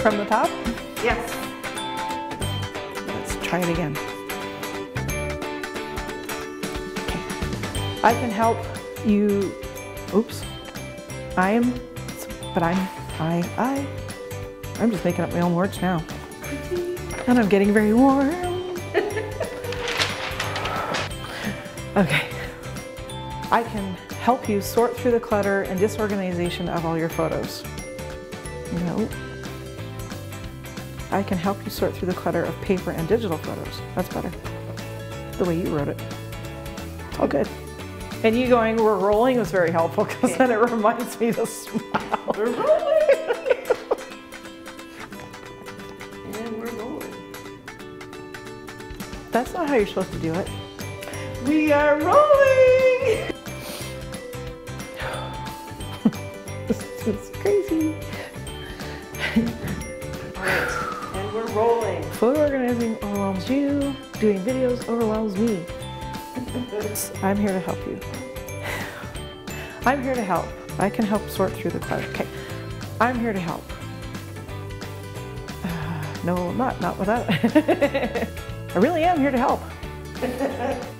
from the top? Yes. Let's try it again. Okay. I can help you, oops. I am, but I'm, I, I, I'm just making up my own words now. And I'm getting very warm. okay. I can help you sort through the clutter and disorganization of all your photos. No. I can help you sort through the clutter of paper and digital photos. That's better. The way you wrote it. All good. And you going, we're rolling was very helpful because then it reminds me to smile. We're rolling. and we're rolling. That's not how you're supposed to do it. We are rolling. This is crazy. Photo organizing overwhelms you. Doing videos overwhelms me. I'm here to help you. I'm here to help. I can help sort through the clutter. Okay. I'm here to help. Uh, no, not. Not without. I really am here to help.